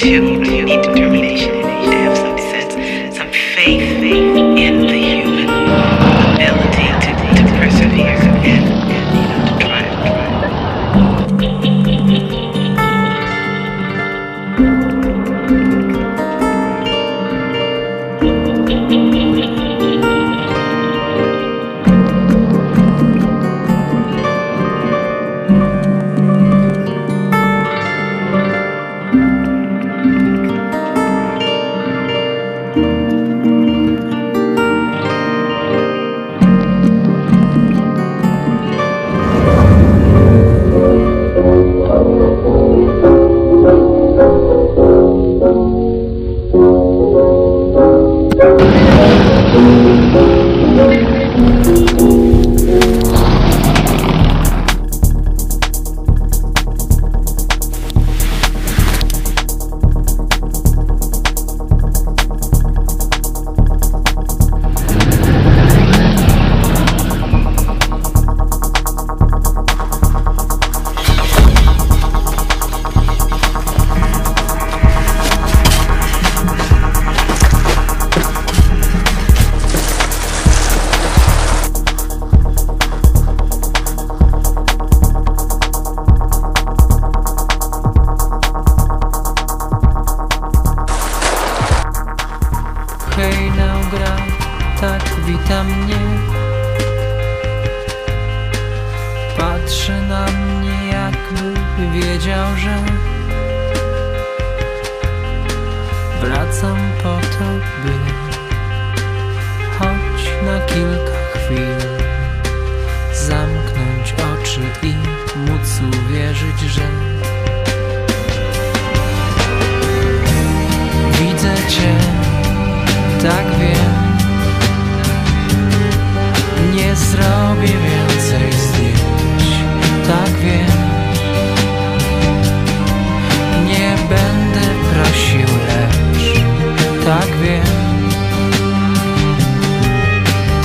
to you wita mnie. Patrzy na mnie jakby wiedział, że Wracam po to, by Choć na kilka chwil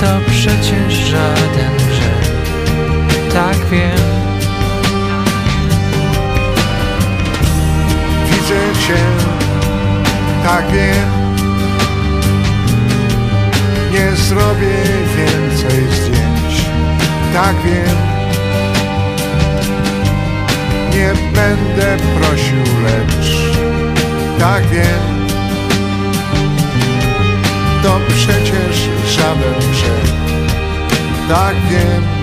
To przecież żaden grzech. Tak wiem. Widzę cię, tak wiem. Nie zrobię więcej zdjęć Tak wiem. Nie będę prosił, lecz Tak wiem to przecież żaden grzech. Tak wiem.